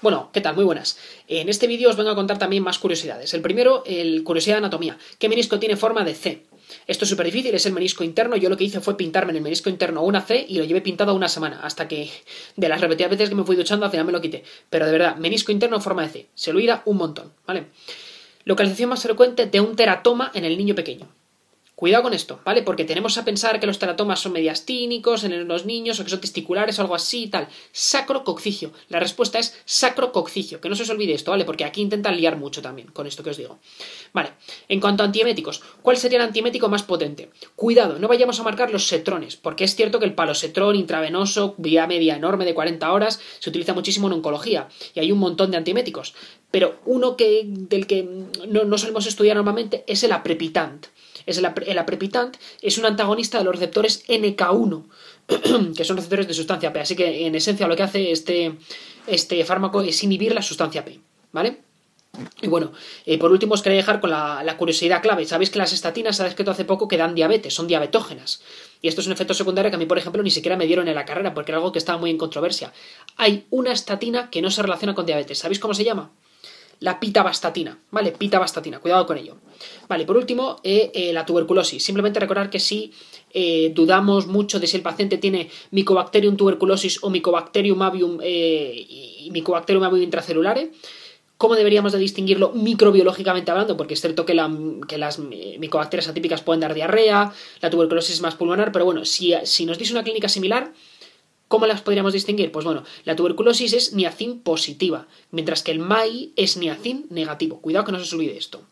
Bueno, ¿qué tal? Muy buenas. En este vídeo os vengo a contar también más curiosidades. El primero, el curiosidad de anatomía. ¿Qué menisco tiene forma de C? Esto es súper difícil, es el menisco interno. Yo lo que hice fue pintarme en el menisco interno una C y lo llevé pintado una semana, hasta que de las repetidas veces que me fui duchando al final me lo quité. Pero de verdad, menisco interno forma de C. Se lo irá un montón, ¿vale? Localización más frecuente de un teratoma en el niño pequeño. Cuidado con esto, ¿vale? Porque tenemos a pensar que los teratomas son mediastínicos en los niños o que son testiculares o algo así y tal. Sacrococcicio. La respuesta es sacrococcicio. Que no se os olvide esto, ¿vale? Porque aquí intentan liar mucho también con esto que os digo. Vale. En cuanto a antieméticos, ¿cuál sería el antiemético más potente? Cuidado, no vayamos a marcar los setrones, porque es cierto que el palosetrón intravenoso, vía media enorme de 40 horas, se utiliza muchísimo en oncología y hay un montón de antieméticos. Pero uno que, del que no, no solemos estudiar normalmente es el aprepitant es el, aprepitant, es un antagonista de los receptores NK1, que son receptores de sustancia P. Así que en esencia lo que hace este, este fármaco es inhibir la sustancia P. ¿Vale? Y bueno, eh, por último os quería dejar con la, curiosidad clave. Sabéis que las estatinas, sabéis que hace poco que dan diabetes, son diabetógenas. Y esto es un efecto secundario que a mí, por ejemplo, ni siquiera me dieron en la carrera, porque era algo que estaba muy en controversia. Hay una estatina que no se relaciona con diabetes. ¿Sabéis cómo se llama? La pitavastatina, ¿vale? Pitavastatina, cuidado con ello. Vale, por último, eh, eh, la tuberculosis. Simplemente recordar que si eh, dudamos mucho de si el paciente tiene Mycobacterium tuberculosis o Mycobacterium avium, y Mycobacterium avium intracelulare, ¿Cómo deberíamos de distinguirlo microbiológicamente hablando? Porque es cierto que, que, las micobacterias atípicas pueden dar diarrea, la tuberculosis es más pulmonar, pero bueno, si, si nos dice una clínica similar, ¿Cómo las podríamos distinguir? Pues bueno, la tuberculosis es niacin positiva, mientras que el MAI es niacin negativo. Cuidado que no se olvide esto.